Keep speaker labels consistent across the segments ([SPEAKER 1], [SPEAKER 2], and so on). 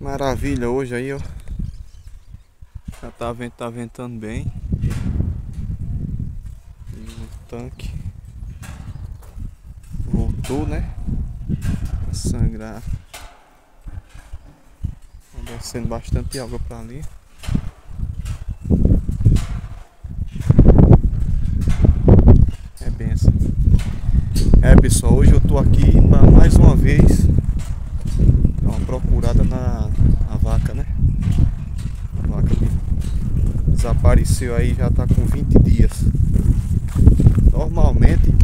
[SPEAKER 1] Maravilha hoje aí, ó. Já tá, tá ventando bem. E o tanque voltou, né? A sangrar. Tá descendo bastante água pra ali. É benção. É pessoal, hoje eu tô aqui mais uma vez procurada na, vaca, né? A vaca que desapareceu aí já tá com 20 dias. Normalmente,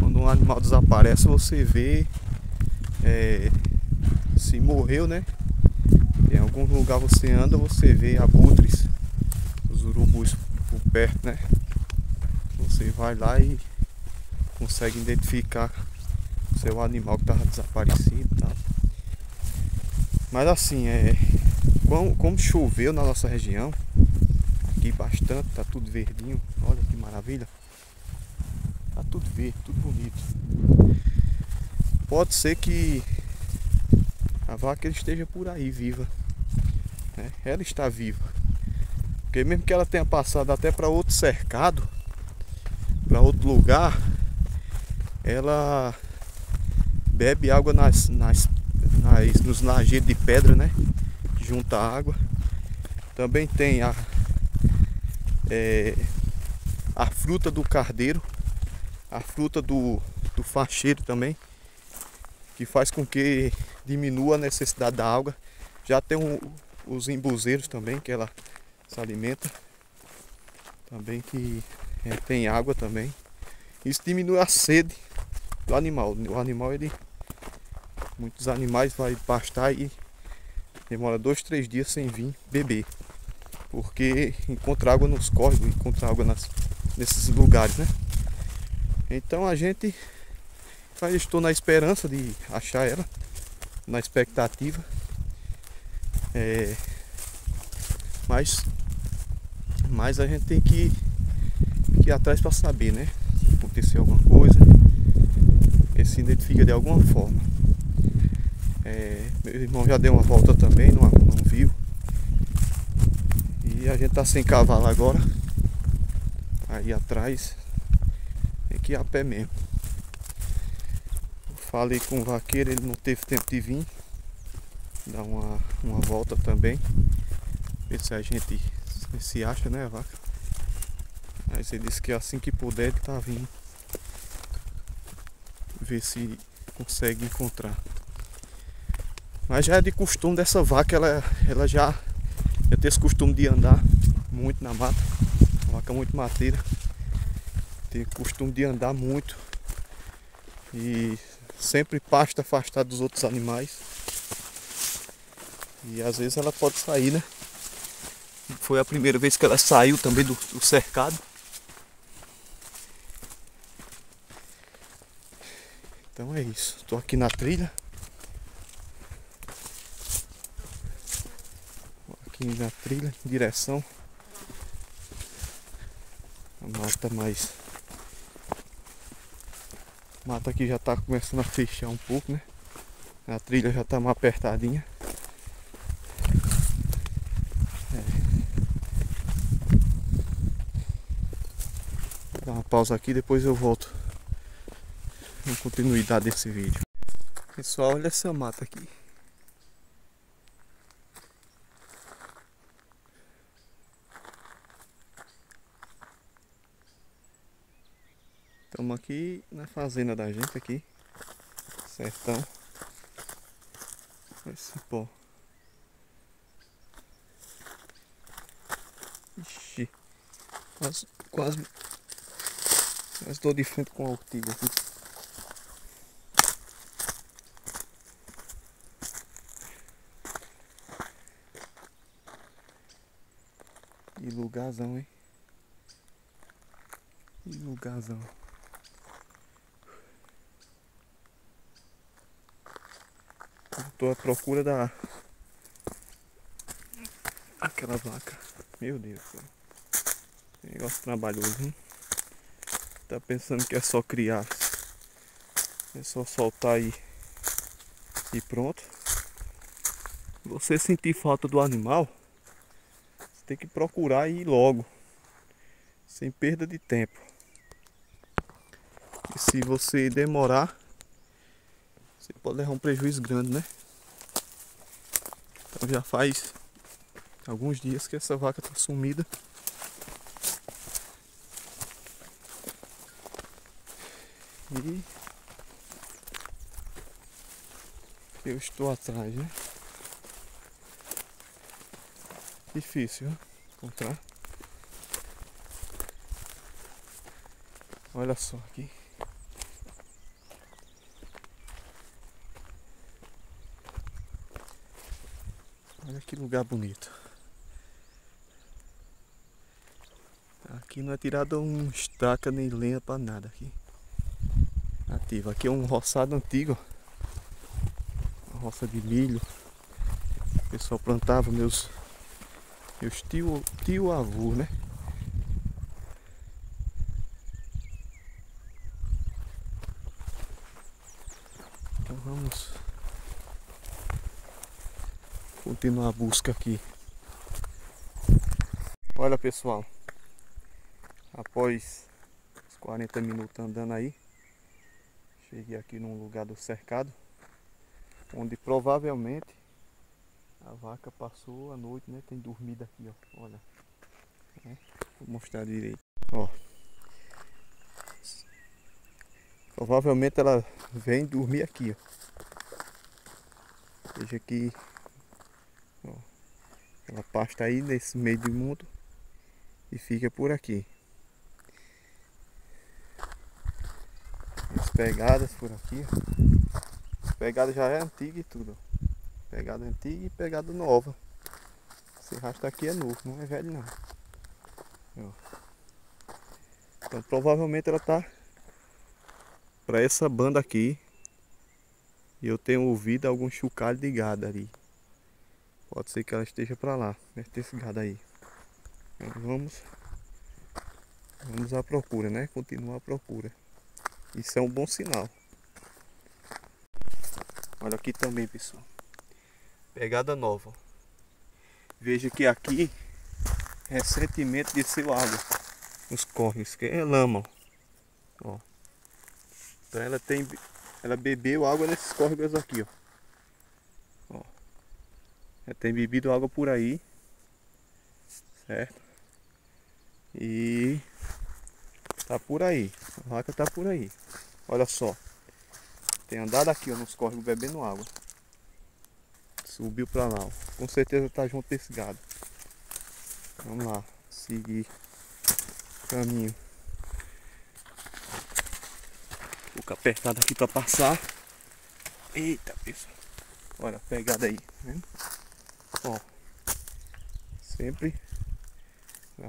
[SPEAKER 1] quando um animal desaparece, você vê é, se morreu, né? Em algum lugar você anda, você vê abutres, os urubus por perto, né? Você vai lá e consegue identificar seu animal que estava desaparecido e tal. Mas assim, é, como, como choveu na nossa região, aqui bastante, tá tudo verdinho, olha que maravilha. Tá tudo verde, tudo bonito. Pode ser que a vaca esteja por aí viva. Né? Ela está viva. Porque mesmo que ela tenha passado até para outro cercado, para outro lugar, ela bebe água nas, nas nas, nos lajeiros de pedra, né? Junta água. Também tem a, é, a fruta do cardeiro, a fruta do, do facheiro também, que faz com que diminua a necessidade da água. Já tem um, os embuzeiros também, que ela se alimenta. Também que é, tem água também. Isso diminui a sede do animal. O animal ele Muitos animais vai pastar e demora dois, três dias sem vir beber. Porque encontra água nos córregos, encontra água nas, nesses lugares, né? Então a gente estou na esperança de achar ela, na expectativa. É, mas, mas a gente tem que, que ir atrás para saber, né? Se acontecer alguma coisa, ele se identifica de alguma forma. É, meu irmão já deu uma volta também, não, não viu. E a gente tá sem cavalo agora. Aí atrás. Tem que ir a pé mesmo. Falei com o vaqueiro, ele não teve tempo de vir. Dar uma, uma volta também. Ver se a gente se acha, né, vaca. Mas ele disse que assim que puder ele tá vindo. Ver se consegue encontrar. Mas já é de costume dessa vaca, ela, ela já, já tem esse costume de andar muito na mata. Uma vaca muito mateira. Tem costume de andar muito. E sempre pasta afastada dos outros animais. E às vezes ela pode sair, né? Foi a primeira vez que ela saiu também do, do cercado. Então é isso. Estou aqui na trilha. Aqui na trilha, em direção a mata mais a mata aqui já está começando a fechar um pouco, né? A trilha já está mais apertadinha. É. Dar uma pausa aqui, depois eu volto com continuidade desse vídeo. Pessoal, olha essa mata aqui. Estamos aqui na fazenda da gente aqui. Sertão. Esse pó. Ixi. Quase, quase. Quase estou de frente com a ortiga aqui. Que lugarzão, hein? Que lugarzão. Tô à procura da. Aquela vaca. Meu Deus. Que negócio trabalhoso, hein? Tá pensando que é só criar. É só soltar aí e pronto. você sentir falta do animal, você tem que procurar ir logo, sem perda de tempo. E se você demorar, você pode levar um prejuízo grande, né? Então já faz alguns dias que essa vaca está sumida. E eu estou atrás, né? Difícil né? encontrar. Olha só aqui. Que lugar bonito. Aqui não é tirado um estaca nem lenha para nada aqui. Ativo. Aqui é um roçado antigo. Uma roça de milho. O pessoal plantava meus meus tio, tio avô, né? Então vamos continuar a busca aqui. Olha pessoal, após os 40 minutos andando aí, cheguei aqui num lugar do cercado, onde provavelmente a vaca passou a noite, né? Tem dormido aqui, ó. Olha. É. Vou mostrar direito. Ó. Provavelmente ela vem dormir aqui, ó. Veja aqui. Ela pasta aí nesse meio do mundo e fica por aqui. As pegadas por aqui. As pegadas já é antiga e tudo. Pegada antiga e pegada nova. Esse rastro aqui é novo, não é velho não. Então provavelmente ela tá para essa banda aqui. E eu tenho ouvido algum chocalho de gado ali. Pode ser que ela esteja para lá, perto esse gado aí. Então vamos vamos à procura, né? Continuar a procura. Isso é um bom sinal. Olha aqui também, pessoal. Pegada nova. Veja que aqui recentemente desceu água nos córregos, que é lama. Ó. Então ela tem. Ela bebeu água nesses córregos aqui, ó. Ela tem bebido água por aí. Certo? E tá por aí. A vaca tá por aí. Olha só. Tem andado aqui ó, nos córregos bebendo água. Subiu pra lá, ó. Com certeza tá junto desse gado. Vamos lá, seguir o caminho. Ficar apertado aqui pra passar. Eita, pessoal. Olha pegada aí, vendo? Ó. Sempre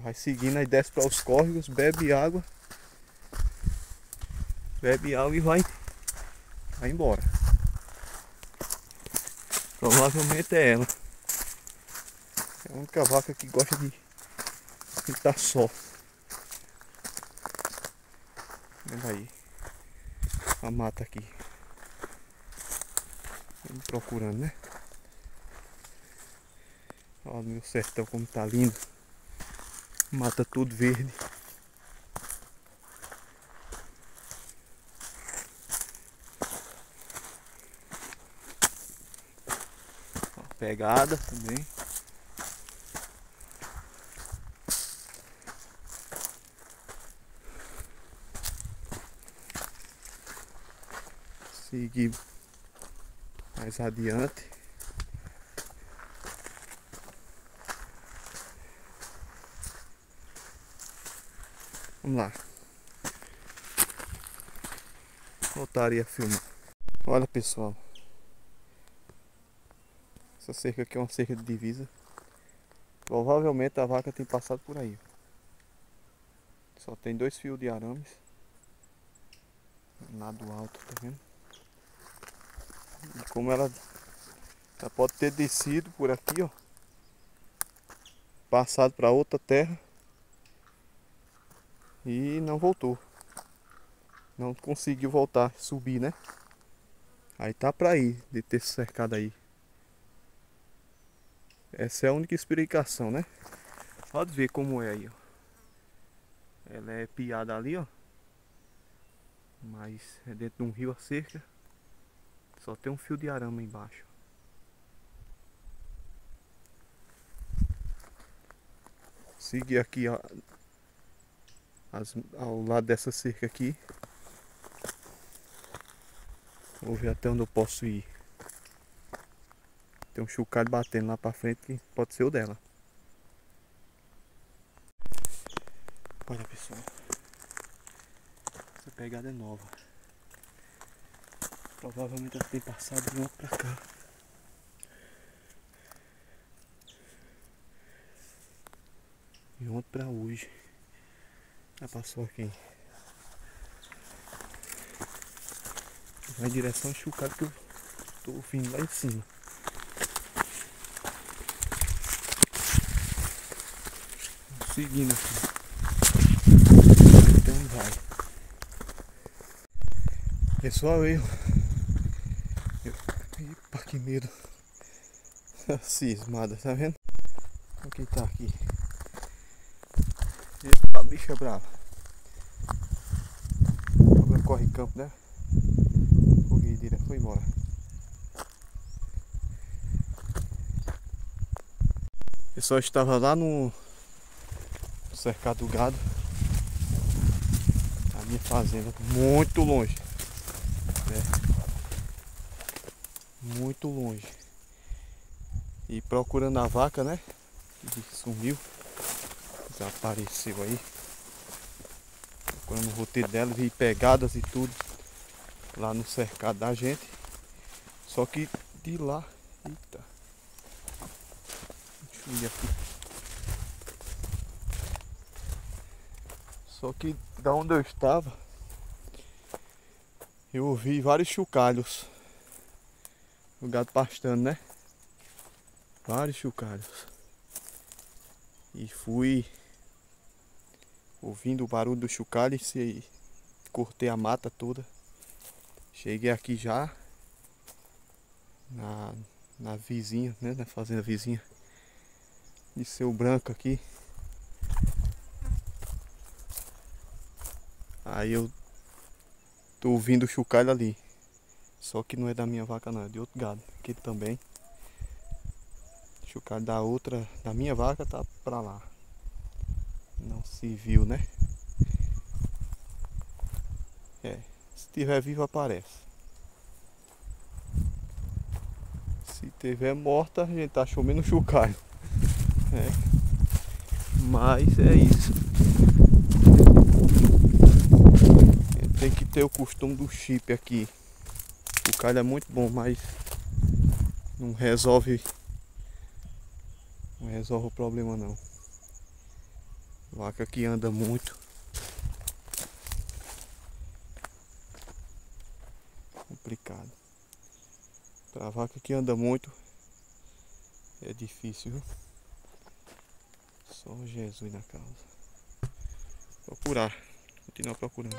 [SPEAKER 1] vai seguindo aí desce para os córregos, bebe água. Bebe água e vai, vai embora. Provavelmente é ela. É a única vaca que gosta de estar só. Olha aí. A mata aqui. Vamos procurando, né? Olha meu sertão como tá lindo. Mata tudo verde. pegada também. Seguir mais adiante. Lá. Voltaria a filmar. Olha pessoal. Essa cerca aqui é uma cerca de divisa. Provavelmente a vaca tem passado por aí. Só tem dois fios de arames. Nado alto, tá vendo? E como ela, ela pode ter descido por aqui, ó. Passado para outra terra. E não voltou. Não conseguiu voltar, subir, né? Aí tá pra ir de ter cercado aí. Essa é a única explicação, né? Pode ver como é aí, ó. Ela é piada ali, ó. Mas é dentro de um rio a cerca. Só tem um fio de arame embaixo. Seguir aqui ó, as, ao lado dessa cerca aqui. Vou ver até onde eu posso ir. Tem um chocalho batendo lá pra frente que pode ser o dela. Olha pessoal. Essa pegada é nova. Provavelmente ela tem passado de um pra cá. E ontem pra hoje. Já passou aqui. Vai em direção ao que eu tô vindo lá em cima. Seguindo aqui. Então vai. Pessoal, eu. eu... Epa, que medo. Cismada, tá vendo? Olha quem tá aqui. Bicha brava. Agora corre campo, né? Corri direto, foi embora. Eu só estava lá no cercado do gado. A minha fazenda, muito longe. Né? Muito longe. E procurando a vaca, né? Que sumiu. Desapareceu aí. Procurando o roteiro dela, vi pegadas e tudo. Lá no cercado da gente. Só que de lá. Eita. Deixa eu ir aqui. Só que da onde eu estava, eu ouvi vários chocalhos. O gado pastando, né? Vários chocalhos. E fui ouvindo o barulho do chocalho e cortei a mata toda. Cheguei aqui já na, na vizinha, né? Na fazenda vizinha de seu branco aqui. Aí eu tô ouvindo o chocalho ali. Só que não é da minha vaca não, é de outro gado. Aqui também. Chocalho da outra, da minha vaca tá pra lá. Não se viu, né? É, se tiver vivo aparece. Se tiver morta, a gente achou menos chocalho. É. Mas é isso. Tem que ter o costume do chip aqui. O calho é muito bom, mas não resolve não resolve o problema não. Vaca que anda muito. Complicado. Pra vaca que anda muito é difícil, viu? Só Jesus na causa. Procurar. Continuar procurando.